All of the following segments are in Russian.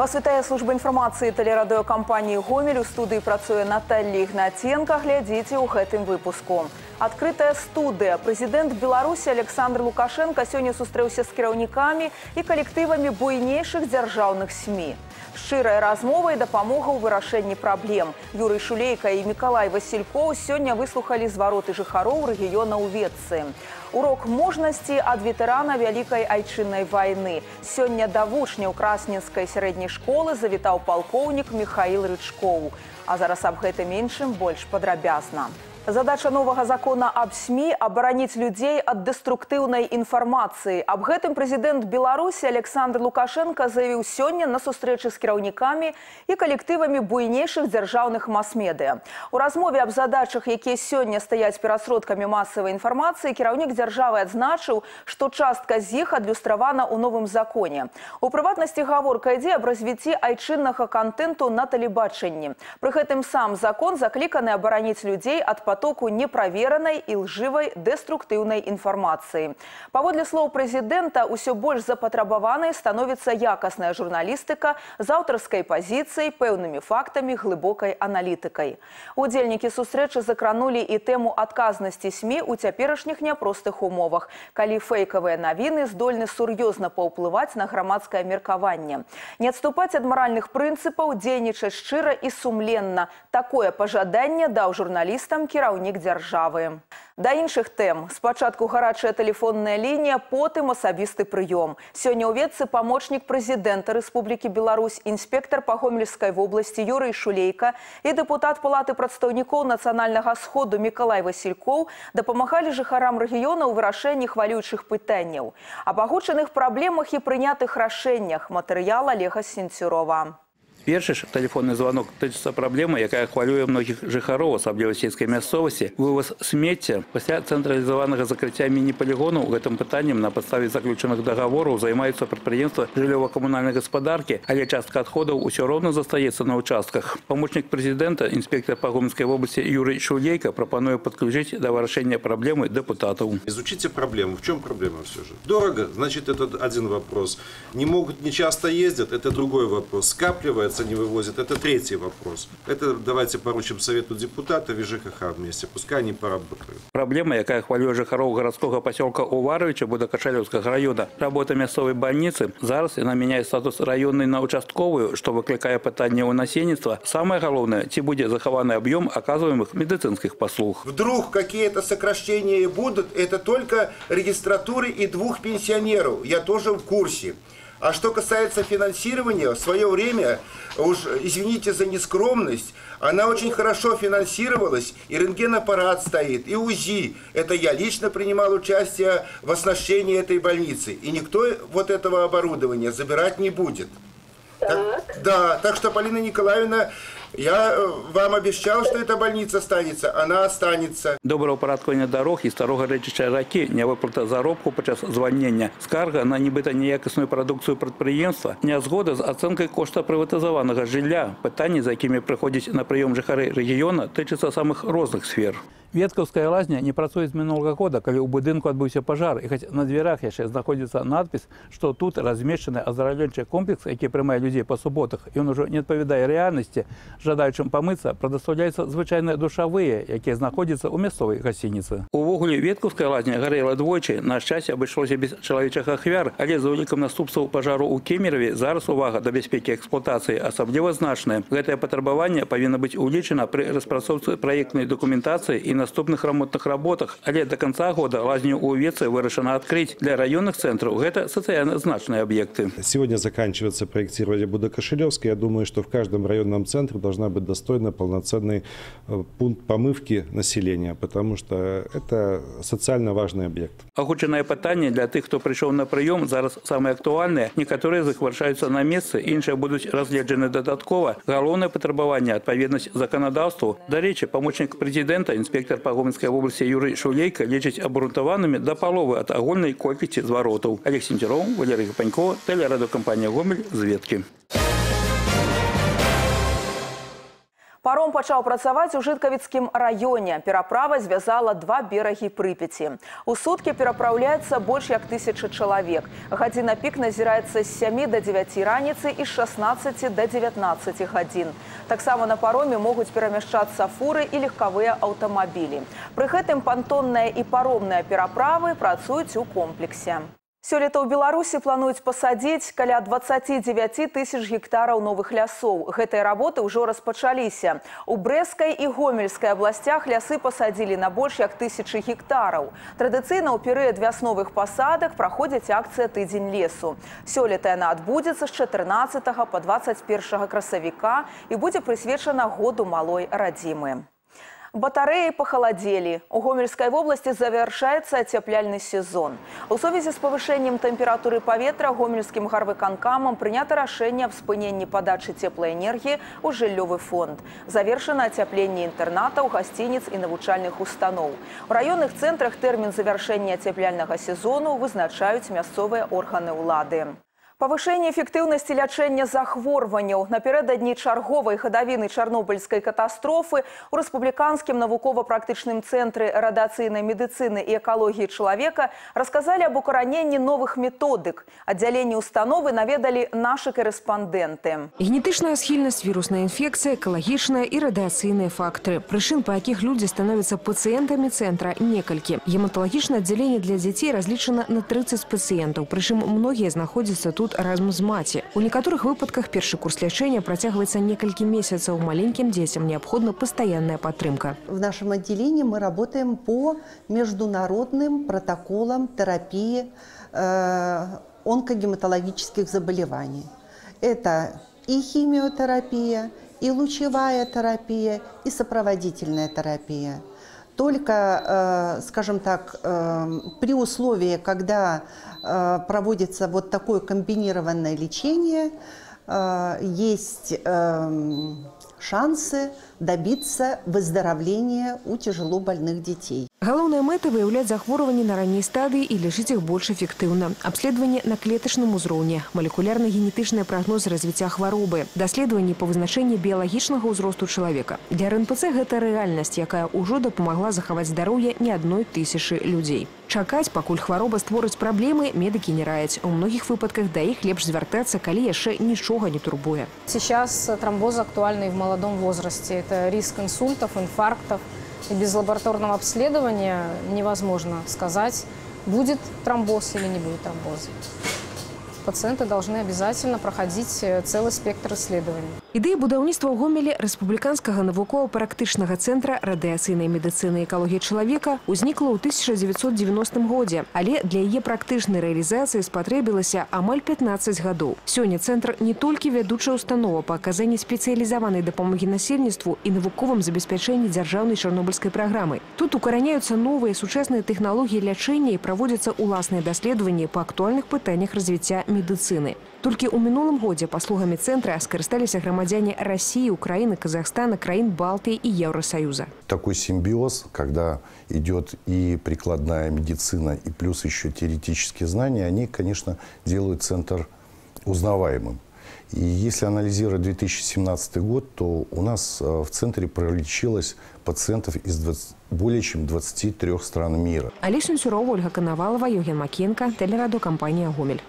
Вас вітає служба інфармацыі тэлерадыёкампаніі Гомель у студыі працуе Наталлі Ігнаценка. Глядзіце ў гэтым выпуску. Адкрытая студыя. Прэзідэнт Беларусі Александр Лукашенко сёння сустрэўся з кіраўнікамі і калектывамі буйнейшых дзяржаўных СМІ. Шчырая размова і дапамога ў вырашэнні праблем. Юрый Шулейка і Мікалай Васількоў сёння выслухалі звароты жыхароў рэгіёна ў Ветцы. Урок мужнасці ад ветэрана вялікай айчыннай вайны. Сёння да вучняў красненскай сярэдняй школы завітаў палкоўнік Михаил Рычкоў. А зараз аб гэтым іншым больш падрабязна. Задача новага закона аб СМІ абараніць людзей ад дэструктыўнай інфармацыі. Аб гэтым прэзідэнт Беларусі Александр Лукашенко заявіў сёння на сустрэчы з кіраўнікамі і калектывамі буйнейшых дзяржаўных мас-медыя. У размове аб задачах, якія сёння стаяць перад сродкамі масавай інфармацыі, кіраўнік дзяржавы адзначыў, што частка з іх адлюстравана ў новым законе. У прыватнасці гаворка ідзе аб развіцці айчыннага кантэнту на тэлебачанні. Пры гэтым сам закон закліканы абараніць людзей ад потоку неправеранай і лжывай дэструктыўнай інфармацыі. Паводле слоў прэзідэнта ўсё больш запатрабаванай становіцца якасная журналістыка з аўтарскай пазіцыяй, пэўнымі фактамі, глыбокай аналітыкай. Удзельнікі сустрэчы закранулі і тэму адказнасці СМі ў цяперашніх няпростых умовах, калі фэйкавыя навіны здольны сур'ёзна паўплываць на грамадскае меркаванне. Не адступаць ад маральных прынцыпаў, дзейнічаць шчыра і сумленна. Такое пажаданне даў журналістам кіраўнік кіраўнік дзяржавы. Да іншых тэм. Спачатку гарачая тэлефонная лінія, потым асабісты прыём. Сёння ў ветцы памочнік прэзідэнта Рэспублікі Беларусь, інспектар па гомельскай вобласці Юрый Шулейка і дэпутат палаты прадстаўнікоў нацыянальнага сходу Мікалай Васількоў дапамагалі жыхарам рэгіёна ў вырашэнні хвалюючых пытанняў. Аб агучаных праблемах і прынятых рашэннях матэрыял Олега Сенцюрова. Першы ж тэлефонны званок тычыцца праблема, якая хвалюе многіх жыхароў, асабліва сельскай мясцовасці. Вываз смецця пасля цэнтралізаванага закрыцця міні-палігону гэтым пытаннем на падставе заключаных дагавораў займаюцца прадпрыемства жыллёва-камунальнай гаспадаркі, але частка адходаў усё роўна застаецца на ўчастках. Памочнік прэзідэнта, інспектор па гомельскай вобласці Юрый Шулейка прапануе падключыць да вырашэння праблемы дэпутатаў. Изучите проблему. В чем проблема все же? Дорого, значит, это один вопрос. Не могут, не часто ездят, это другой вопрос. Скапливается вывозятся, не вывозят, это третий вопрос. Это давайте поручим Совету депутатов и ЖКХ вместе, пускай они поработают. Проблема, якая хвалюе жыхароў гарадскога пасёлка Уваровича Будакашалёўскага района, работа мясцовай больницы, зараз яна мяняе статус раённай на участковую, што выклікае пытанне ў насельніцтва. Самае галоўнае, ці будзе захаваны аб'ём аказваемых медыцынскіх паслуг. Вдруг какие-то сокращения будут, это только регистратуры и двух пенсионеров. Я тоже в курсе. А что касается финансирования, в свое время, уж извините за нескромность, она очень хорошо финансировалась, и рентгенаппарат стоит, и УЗИ. Это я лично принимал участие в оснащении этой больницы. И никто вот этого оборудования забирать не будет. Так, да, так что, Полина Николаевна, я э, вам обещал, что эта больница останется, она останется. Добраўпарадкаванне дарог і старога рэчышча ракі, нявыплата заробку падчас звальнення, скарга на нібыта неякасную прадукцыю прадпрыемства, нязгода з ацэнкай кошта прыватызаванага жылля, пытанні, за якімі прыходзіць на прыём жыхары рэгіёна, тычыцца самых розных сфер. Веткаўская лазня не працуе з мінулага года, калі ў будынку адбыўся пажар, і хоць на дзвярах яшчэ знаходзіцца надпіс, што тут размешчаны аздаравленчы комплекс, які прымае людзей па суботах, ён ужо не адпавядае рэальнасці, жадаючым памыцца прадастаўляюцца звычайныя душавыя, якія знаходзяцца ў мясцовай гасцініцы. Увогуле веткаўская лазня гарэла двойчы, на шчасце абышлося без чалавечых ахвяр, але з улікам наступстваў пажару ў кемераве зараз увага да бяспекі эксплуатацыі асабліва значная. Гэтае патрабаванне павінна быць улічана пры распрацоўцы праектнай дакументацыі і наступных ремонтных работах, але до конца года лазню у Увецы вырашана открыть для районных центров. Это социально значные объекты. Сегодня заканчивается проектирование Будокошелевска. Я думаю, что в каждом районном центре должна быть достойно полноценный э, пункт помывки населения, потому что это социально важный объект. Агучанае пытанне для тех, кто пришел на прием, зараз самое актуальное. Некоторые з іх вырашаюцца на месцы, іншыя будуць разгледжаны дадаткова. Галоўнае патрабаванне адпаведнасць заканадаўству. Дарэчы, памочнік прэзідэнта, інспектор інспектор па гомельскай вобласці Юрый Шулейка лічыць абрунтаванымі да паловы ад агульнай колькасці зваротаў. Олег Сенцюроў, Валерый Гапанько, тэлерадыёкампанія Гомель, зведкі. Паром пачаў працаваць у жыткавіцкім раёне. Пераправа звязала два берагі прыпяці. У суткі перапраўляецца больш як тысяча чалавек. Гадзіна пік назіраецца з 7 до 9 раніцы і з 16 до 19 гадзін. Таксама на пароме могуць перамяшчацца фуры і легкавыя аўтамабілі. Пры гэтым пантонная і паромная пераправы працуюць у комплексе. Сёлета ў Беларусі плануюць пасадзіць каля 29 тысяч гектараў новых лясоў. Гэтыя работы ўжо распачаліся. У брэскай і гомельскай абласцях лясы пасадзілі на больш як тысячы гектараў. Традыцыйна ў перыяд вясновых пасадак праходзіць акцыя тыдзень лесу. Сёлета яна адбудзецца з 14 па 21 красавіка і будзе прысвечана году малой радзімы. Батареи похолодели. У Гомельской области завершается отепляльный сезон. У сувязі з повышением температуры паветра гомельским гарвыканкамам принято решение об спыненні подачи теплоэнергии у жыллёвы фонд. Завершено отепление интернатов, гостиниц и навучальных установ. В районных центрах термин завершения отепляльного сезону вызначаюць мясцовыя органы ўлады. Павышэнне эфектыўнасці лячэння захворванняў напярэдадні чарговай хадавіны чарнобыльскай катастрофы у рэспубліканскім навукова-практычным цэнтры радыацыйнай медыцыны і экалогіі чалавека расказалі аб укараненні новых методык. Аддзяленні установы наведалі нашы карэспандэнты. Генетычная схільнасць, вірусная інфекцыя, экалагічная і радыацыйныя фактары. Прычын, па якіх людзі становяцца пацыентамі цэнтра некалькі. Гематалагічнае аддзяленне для дзяцей разлічана на 30 пацыентаў, прычым многія знаходзяцца тут тут разам з маці. У некаторых выпадках першы курс лячэння працягваецца некалькі месяцаў. Маленьким детям необходима постоянная поддержка. В нашем отделении мы работаем по международным протоколам терапии э, онкогематологических заболеваний. Это и химиотерапия, и лучевая терапия, и сопроводительная терапия. только, э, скажем так, э, при условии, когда э, проводится вот такое комбинированное лечение, есть эм, шансы добиться выздоровления у тяжело больных детей. Галоўная мэта выяўляць захворванні на ранней стадыі і лечыць іх больш эфектыўна. Абследаванне на клетачным узроўні, малекулярна-генетычны прагноз развіцця хваробы, даследаванні па вызначэнні біялагічнага ўзросту чалавека. Для РНПЦ гэта рэальнасць, якая ўжо дапамагла захаваць здароўе не адной тысячы людзей. Чакаць, пакуль хвароба створыць праблемы, медыкі не раяць. У многіх выпадках да іх лепш звяртацца, калі яшчэ нічога не турбуе. Сейчас тромбоз актуальны в молодом возрасте. Это риск инсультов, инфарктов, и без лабораторного обследования невозможно сказать, будет тромбоз или не будет тромбоза. Пациенты должны обязательно проходить э, целый спектр исследований. Ідэя будаўніцтва ў гомелі рэспубліканскага навукова-практычнага цэнтра радыацыйнай медыцыны і экалогіі чалавека ўзнікла ў 1990 годзе, але для яе практычнай рэалізацыі спатрэбілася амаль 15 гадоў. Сёння цэнтр не толькі вядучая установа па аказанні спецыялізаванай дапамогі насельніцтву і навуковым забеспячэнні дзяржаўнай чарнобыльскай праграмы. Тут укараняюцца новыя сучасныя тэхналогіі лячэння і праводзяцца ўласныя даследаванні па актуальных пытаннях развіцця медыцыны. Толькі ў мінулым годзе паслугамі цэнтра скарысталіся грамадзяне России, Украины, Казахстана, краін Балтии и Евросоюза. Такой симбиоз, когда идет и прикладная медицина, и плюс еще теоретические знания, они, конечно, делают центр узнаваемым. И если анализировать 2017 год, то у нас э, в центре пролечилось пациентов из 20, более чем 23 стран мира. Алиса Сюрова, Ольга Коновалова, Евген Макенко, телерадиокомпания «Гомель».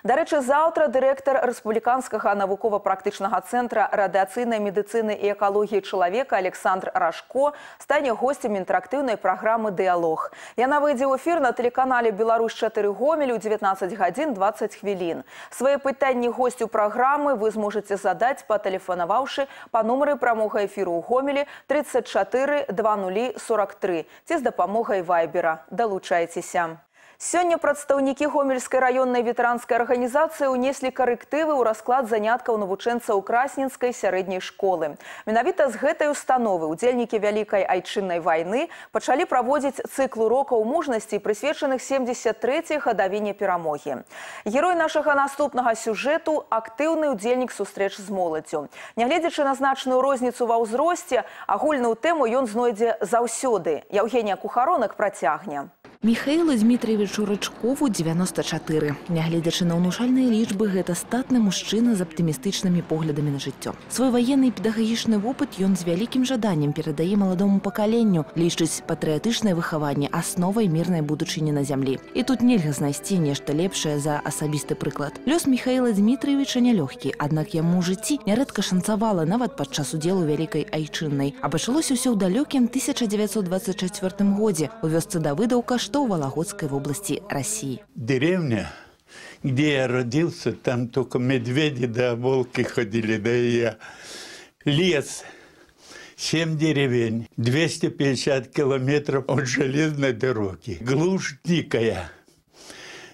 Дарэчы, заўтра дырэктар рэспубліканскага навукова-практычнага цэнтра радыацыйнай медыцыны і экалогіі чалавека Александр Рашко стане госцем інтэрактыўнай праграмы дыялог. Яна выйдзе ў эфір на тэлеканале Беларусь 4 гомель у 19 гадзін 20 хвілін. Свае пытанні госцю праграмы вы зможаце задаць патэлефанаваўшы па нумары прамога эфіру ў гомелі 34 2043 ці з дапамогай вайбера. Далучайцеся. Сёння прадстаўнікі гомельскай раённай ветэранскай арганізацыі ўнеслі карэктывы ў расклад заняткаў навучэнцаў красненскай сярэдняй школы. Менавіта з гэтай установы удзельнікі вялікай айчыннай вайны пачалі праводзіць цыкл урокаў мужнасці, прысвечаных 73 гадавіне перамогі. Герой нашага наступнага сюжэту актыўны ўдзельнік сустрэч з моладзю. Нягледзячы на значную розніцу ва ўзросце, агульную тэму ён знойдзе заўсёды. Яўгенія Кухаронак працягне. Михаилу Дмитриевичу Рычкову 94. Нягледзячы на ўнушальныя лічбы, гэта статны мужчына з аптымістычнымі поглядамі на жыццё. Свой ваенны і педагагічны вопыт ён з вялікім жаданнем перадае маладому пакаленню, лічыць патрыятычнае выхаванне асновай мірнай будучыні на зямлі. І тут нельга знайсці нешта лепшае за асабісты прыклад. Лёс Михаила Дмитриевича нялёгкі, аднак яму ў жыцці нярэдка шанцавала нават падчас удзелу вялікай айчыннай. А пачалося ўсё ў далёкім 1924 годзе у вёсцы Давыдаўка, что в Вологодской области России. Деревня, где я родился, там только медведи да волки ходили, да и я. Лес, семь деревень, 250 километров от железной дороги. Глушь дикая.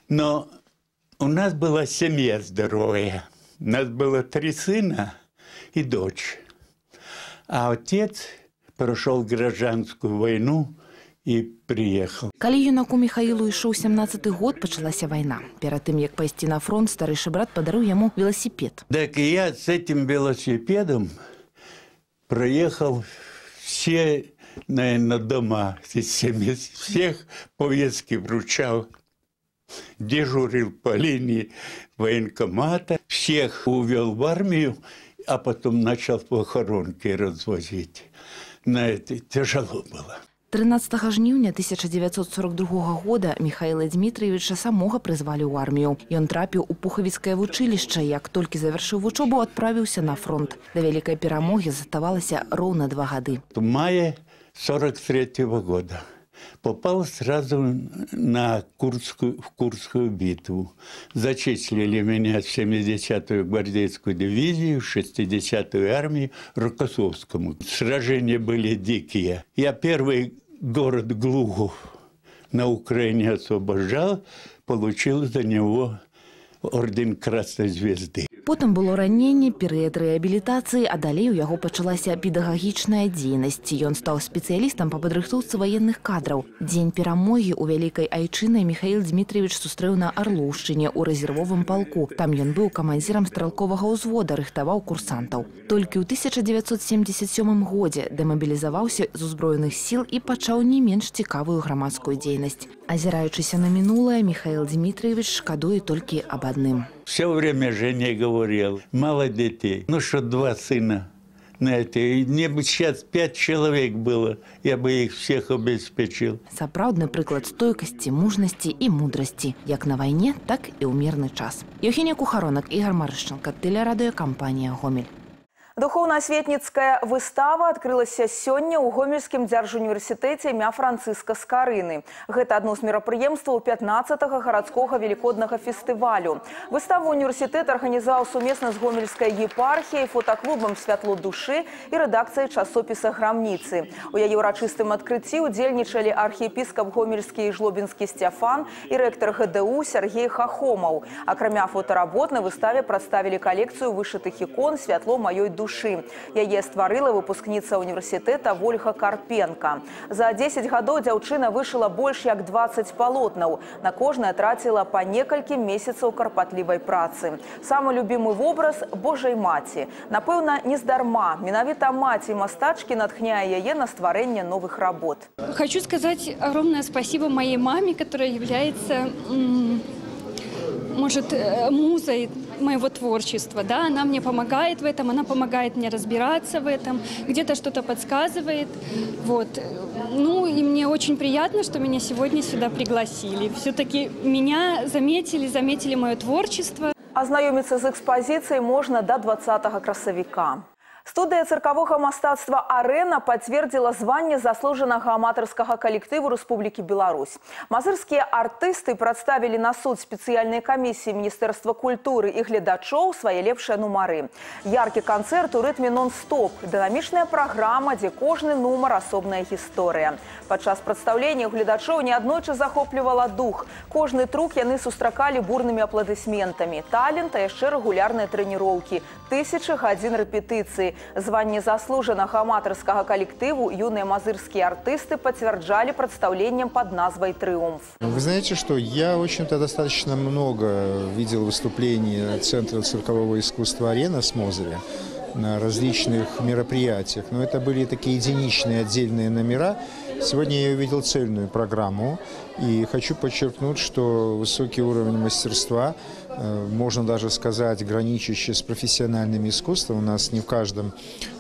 Но у нас была семья здоровая. У нас было три сына и дочь. А отец прошел гражданскую войну – і прыехаў. Калі юнаку Михаілу ішоў 17 год пачалася вайна. Перад тым як пайсці на фронт старэйшы брат падарыў яму велосипед. Так і я с этим велосипедом проехал все наверное, дома, всех повестки вручал, дежурил по линии военкомата, всех увел в армию, а потом начал похоронки развозить. На это тяжело было. 13 жніўня 1942 года Михаила Дмитриевича самога прызвалі ў армію. Ён трапіў у пухавіцкае вучылішча, як толькі завяршыў вучобу, адправіўся на фронт. Да вялікай перамогі заставалася роўна два гады. В мае 43 -го года попал сразу на Курскую, в Курскую битву. Зачислили меня в 70-ю гвардейскую дивизию, 60-ю армию Рокоссовскому. Сражения были дикие. Я первый город Глугов на Украине освобождал, получил за него орден Красной Звезды. Потым было раненне, перыяд рэабілітацыі, а далей у яго пачалася педагагічная дзейнасць. Ён стаў спецыялістам па падрыхтоўцы ваенных кадраў. Дзень перамогі ў вялікай айчынай Михаил Дмитриевич сустрэў на Арлоўшчыне ў рэзервовым палку. Там ён быў камандзірам стралковага ўзвода, рыхтаваў курсантаў. Толькі ў 1977 годзе дэмабілізаваўся з узброеных сіл і пачаў не менш цікавую грамадскую дзейнасць. Азіраючыся на мінулае, Михаил Дмитриевич шкадуе толькі аб адным. Все время жене говорил, мало детей. Ну что, два сына на это. И мне бы сейчас пять человек было, я бы их всех обеспечил. Сапраўдны прыклад стойкасці, мужнасці і мудрасці, як на вайне, так і ў мірны час. Евгения Кухаронак, Ігор Марышченко, тэлерадыёкампанія Гомель. Духоўна-асветніцкая выстава адкрылася сёння ў гомельскім дзяржуніверсітэце імя францыска скарыны. Гэта адно з мерапрыемстваў 15 гарадскога велікоднага фестывалю. Выставу універсітэт арганізаваў сумесна з гомельскай епархіяй, фотаклубам святло душы і рэдакцыяй часопіса грамніцы. У яе ўрачыстым адкрыцці удзельнічалі архіепіскап гомельскі і жлобінскі сцяфан і рэктар ГДУ Сергей Хахомаў. Акрамя фотаработ на выставе прадставілі калекцыю вышытых ікон святло маёй душы душы. Яе стварыла выпускніца універсітэта Вольга Карпенка. За 10 гадоў дзяўчына вышыла больш як 20 палотнаў. На кожнае траціла па некалькі месяцаў карпатлівай працы. Самы любімы вобраз Божай маці. Напэўна, нездарма. Менавіта маці мастачкі натхняе яе на стварэнне новых работ. Хочу сказать огромное спасибо моей маме, которая является может, э, музой моего творчества, да, она мне помогает в этом, она помогает мне разбираться в этом, где-то что-то подсказывает, вот. Ну, и мне очень приятно, что меня сегодня сюда пригласили. Все-таки меня заметили, заметили мое творчество. Ознакомиться с экспозицией можно до 20 красовика. Студыя цыркавога мастацтва арэна пацвердзіла званне заслужанага аматарскага калектыву Рэспублікі Беларусь. Мазырскія артысты прадставілі на суд спецыяльнай камісіі міністэрства культуры і гледачоў свае лепшыя нумары. Яркі канцэрт у рытме нон-стоп, дынамічная праграма, дзе кожны нумар асобная гісторыя. Падчас прадстаўлення гледачоў неаднойчы захоплівала дух. Кожны трук яны сустракалі бурнымі апладысментамі. Талент, а яшчэ рэгулярныя трэніроўкі, тысячы гадзін рэпетыцыі. Звание заслуженного аматорского коллективу юные мазырские артисты подтверждали представлением под назвой «Триумф». Вы знаете, что я, в общем-то, достаточно много видел выступлений Центра циркового искусства «Арена» с Мозыря. на различных мероприятиях. Но это были такие единичные отдельные номера. Сегодня я увидел цельную программу и хочу подчеркнуть, что высокий уровень мастерства можно даже сказать, граничащее с профессиональным искусством. У нас не в каждом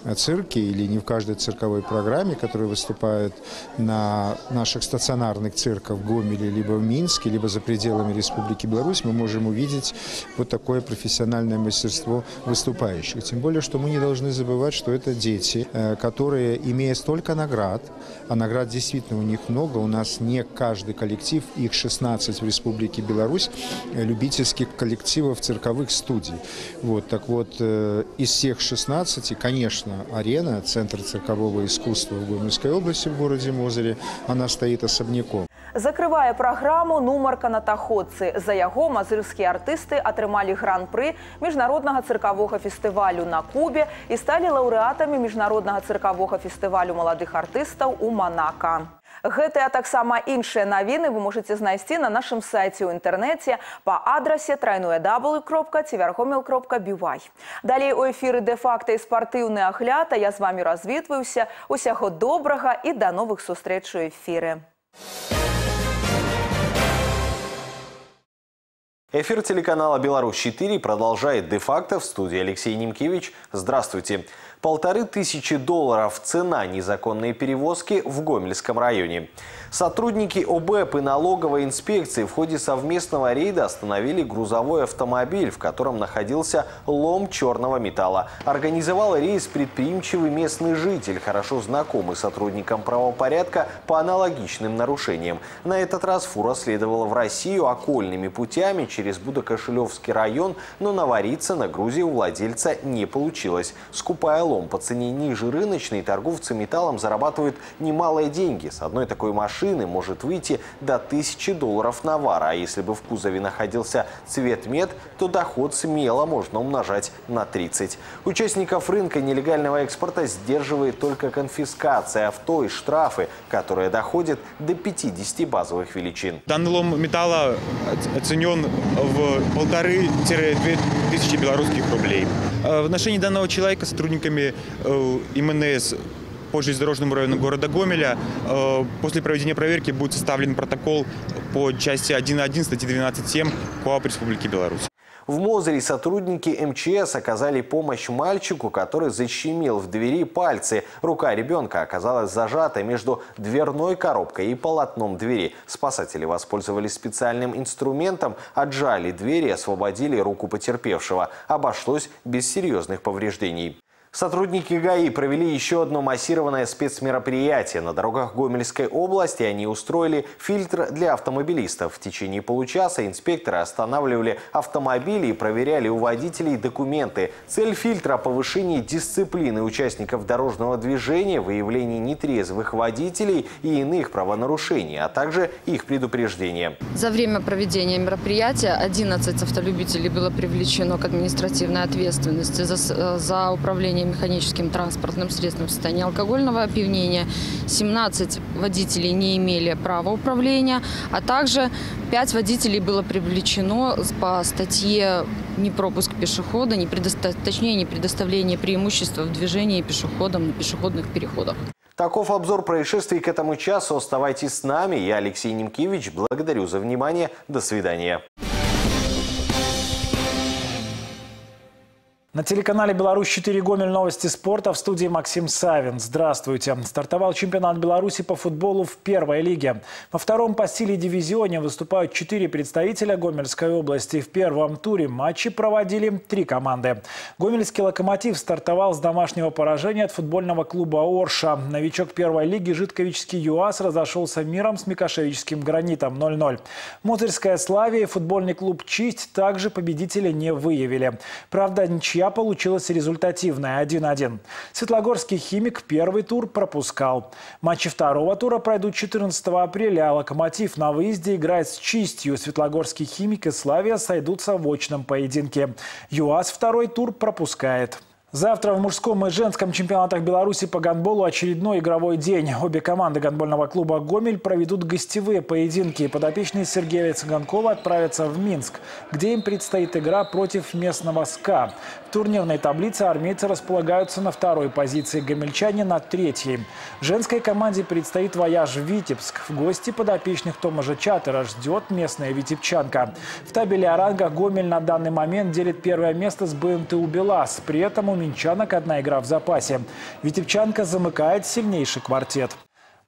э, цирке или не в каждой цирковой программе, которая выступает на наших стационарных цирках в Гомеле, либо в Минске, либо за пределами Республики Беларусь, мы можем увидеть вот такое профессиональное мастерство выступающих. Тем более, что мы не должны забывать, что это дети, э, которые, имея столько наград, а наград действительно у них много, у нас не каждый коллектив, их 16 в Республике Беларусь, любительских коллективов, коллективов цирковых студий. Вот, так вот, э, из всех 16, конечно, арена, Центр циркового искусства в Гомельской области, в городе Мозыре, она стоит особняком. Закрывая программу нумар канатаходцы. За яго мазырскія артысты атрымалі гран-пры міжнароднага цыркавога фестывалю на Кубе і сталі лаўрэатамі міжнароднага цыркавога фестывалю маладых артыстаў у Манака. Гэтыя таксама іншыя навіны вы можете знайсці на нашым сайце ў інтэрнэце па адрасе трайное даблы кропка цівяргомел кропка бівай. Далей у эфіры дэ-факта і спартыўны агляд, а я з вами развітваюся. Усяго добрага і да новых сустрэч у эфіры. Эфир телеканала «Беларусь-4» продолжает де-факто в студии Алексей Немкевич. Здравствуйте. Полторы тысячи долларов – цена незаконной перевозки в Гомельском районе. Сотрудники ОБЭП и налоговой инспекции в ходе совместного рейда остановили грузовой автомобиль, в котором находился лом черного металла. Организовал рейс предприимчивый местный житель, хорошо знакомый сотрудникам правопорядка по аналогичным нарушениям. На этот раз фура следовала в Россию окольными путями через Будокошелевский район, но навариться на грузе у владельца не получилось. Скупая лом по цене ниже рыночной, торговцы металлом зарабатывают немалые деньги. С одной такой машины машины может выйти до 1000 долларов навара. А если бы в кузове находился цвет мед, то доход смело можно умножать на 30. Участников рынка нелегального экспорта сдерживает только конфискация авто и штрафы, которые доходят до 50 базовых величин. Данный лом металла оценен в полторы-две тысячи белорусских рублей. Э, в отношении данного человека сотрудниками э, МНС по железнодорожному району города Гомеля. Э, после проведения проверки будет составлен протокол по части 1.1 статьи 12.7 КОАП Республики Беларусь. В Мозыре сотрудники МЧС оказали помощь мальчику, который защемил в двери пальцы. Рука ребенка оказалась зажата между дверной коробкой и полотном двери. Спасатели воспользовались специальным инструментом, отжали двери и освободили руку потерпевшего. Обошлось без серьезных повреждений. Сотрудники ГАИ провели еще одно массированное спецмероприятие. На дорогах Гомельской области они устроили фильтр для автомобилистов. В течение получаса инспекторы останавливали автомобили и проверяли у водителей документы. Цель фильтра – повышение дисциплины участников дорожного движения, выявление нетрезвых водителей и иных правонарушений, а также их предупреждение. За время проведения мероприятия 11 автолюбителей было привлечено к административной ответственности за, за управление механическим транспортным средством в состоянии алкогольного опьянения. 17 водителей не имели права управления, а также 5 водителей было привлечено по статье «Непропуск пешехода», не предоста... точнее, не предоставление преимущества в движении пешеходам на пешеходных переходах. Таков обзор происшествий к этому часу. Оставайтесь с нами. Я Алексей Немкевич. Благодарю за внимание. До свидания. На телеканале «Беларусь-4 Гомель» новости спорта в студии Максим Савин. Здравствуйте. Стартовал чемпионат Беларуси по футболу в первой лиге. Во втором по силе дивизионе выступают четыре представителя Гомельской области. В первом туре матчи проводили три команды. Гомельский «Локомотив» стартовал с домашнего поражения от футбольного клуба «Орша». Новичок первой лиги Житковический ЮАС разошелся миром с Микошевическим «Гранитом» 0-0. Мозырская «Славия» и футбольный клуб «Чисть» также победителя не выявили. Правда, ничья Ничья получилась результативная 1-1. Светлогорский «Химик» первый тур пропускал. Матчи второго тура пройдут 14 апреля, а «Локомотив» на выезде играет с чистью. Светлогорский «Химик» и «Славия» сойдутся в очном поединке. ЮАС второй тур пропускает. Завтра в мужском и женском чемпионатах Беларуси по гандболу очередной игровой день. Обе команды гандбольного клуба «Гомель» проведут гостевые поединки. Подопечные Сергея Цыганкова отправятся в Минск, где им предстоит игра против местного СКА. В турнирной таблице армейцы располагаются на второй позиции, гомельчане на третьей. Женской команде предстоит вояж в Витебск. В гости подопечных Томажа Чатера ждет местная витебчанка. В табеле о рангах «Гомель» на данный момент делит первое место с БМТУ «Белаз». При этом у минчанок одна игра в запасе. Витебчанка замыкает сильнейший квартет.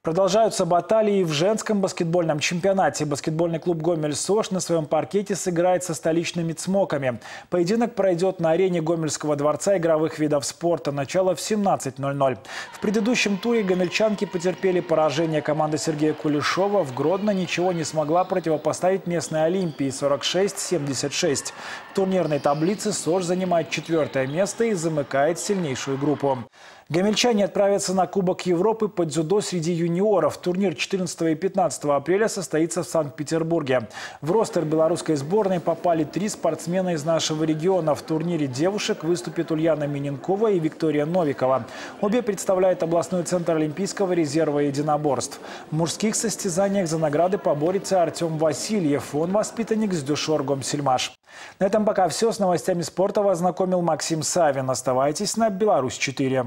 Продолжаются баталии в женском баскетбольном чемпионате. Баскетбольный клуб «Гомель-Сош» на своем паркете сыграет со столичными «Цмоками». Поединок пройдет на арене Гомельского дворца игровых видов спорта. Начало в 17.00. В предыдущем туре гомельчанки потерпели поражение команды Сергея Кулешова. В Гродно ничего не смогла противопоставить местной Олимпии 46-76. Турнирной таблице «Сош» занимает четвертое место и замыкает сильнейшую группу. Гомельчане отправятся на Кубок Европы по дзюдо среди юниоров. Турнир 14 и 15 апреля состоится в Санкт-Петербурге. В ростер белорусской сборной попали три спортсмена из нашего региона. В турнире девушек выступит Ульяна Миненкова и Виктория Новикова. Обе представляют областной центр Олимпийского резерва единоборств. В мужских состязаниях за награды поборется Артем Васильев. Он воспитанник с Дюшоргом Сельмаш. На этом пока все. С новостями спорта вас знакомил Максим Савин. Оставайтесь на Беларусь 4.